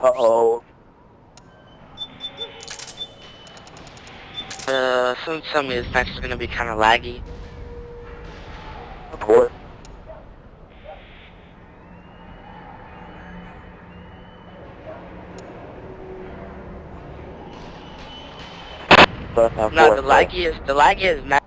Uh-oh. Uh, soon some of this match is gonna be kind of laggy. Of course. First and No, the laggiest, the laggiest match.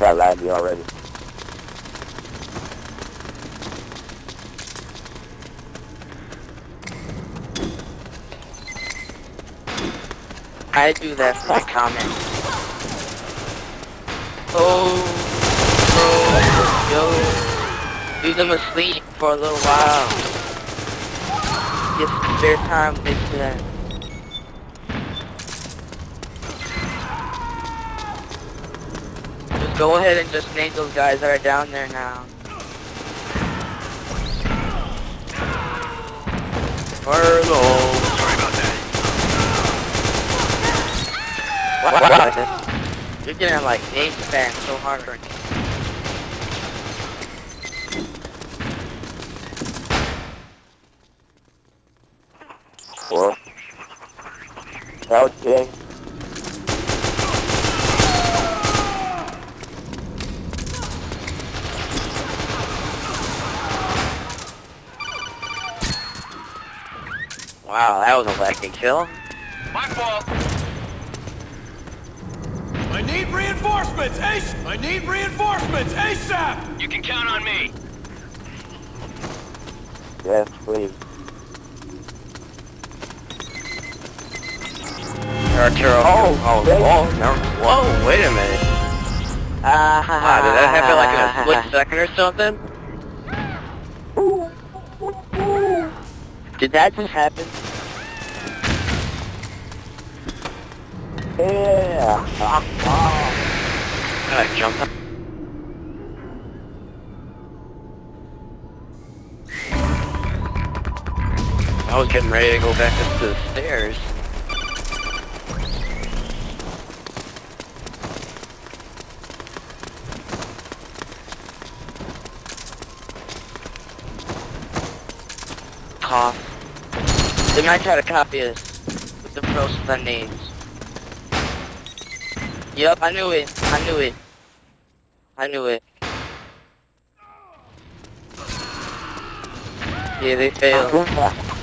You already. I do that for my comment. Oh, bro, yo, leave them asleep for a little while. Some spare time, they do that. Go ahead and just name those guys that are down there now. Furlough. Sorry about that. What? You're getting like name spam so hard right now. Well, that was kidding. Wow, that was a lucky kill. My fault. I need reinforcements, Ace! I need reinforcements, ASAP! You can count on me. Yes, please. Arturo. Oh, oh, thank whoa, no, whoa, wait a minute. Ah, Wow, did that happen like in a split second or something? Did that just happen? Yeah. Ah, ah. Gotta jump up. I was getting ready to go back up to the stairs. Cough. They might try to copy us with the pros and the names. Yep, I knew it. I knew it. I knew it. Yeah, they failed.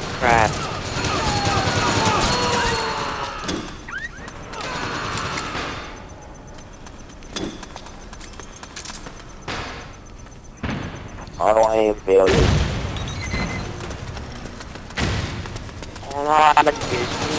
Oh crap. I don't aim failure. Oh, I'm a Disney.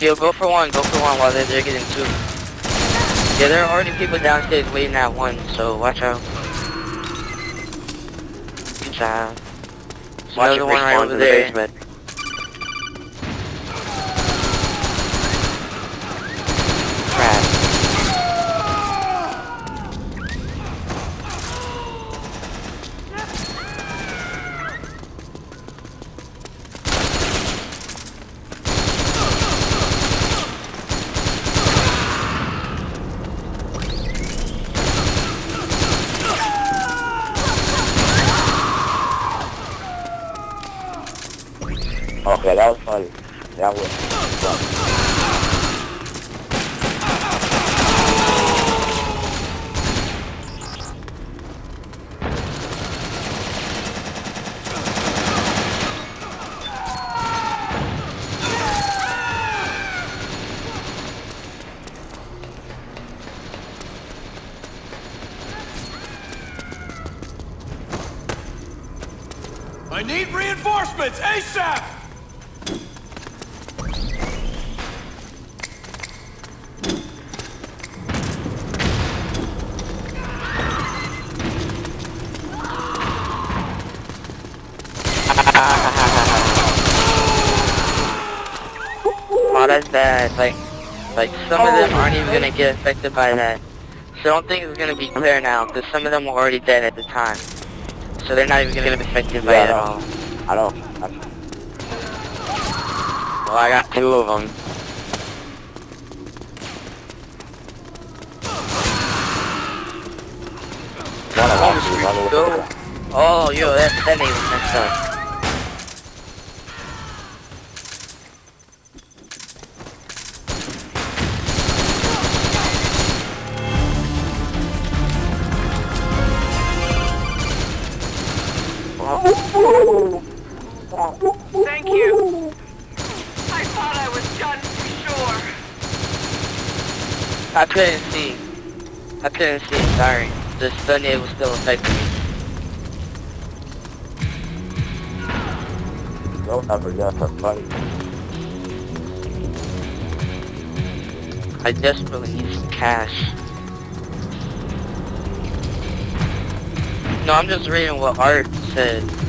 Yo, go for one, go for one while they're, they're getting two. Yeah, there are already people downstairs waiting at one, so watch out. Good job. Watch another one right over the there. basement. Crap. Okay, that was funny. That was. I need reinforcements ASAP! That's bad. Like, like some of them aren't even gonna get affected by that. So I don't think it's gonna be clear now, because some of them were already dead at the time. So they're not even gonna be affected by Yeah, it at all. I don't. I, Well, I got two of them. one of them is on the Go. Oh, yo, that, that name was messed up. Thank you. I thought I was done for sure. I couldn't see. I couldn't see, sorry. The stun it was still affecting me. No number, just for funny. I desperately need some cash. No, I'm just reading what Art said.